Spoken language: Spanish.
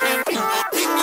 ¡Gracias!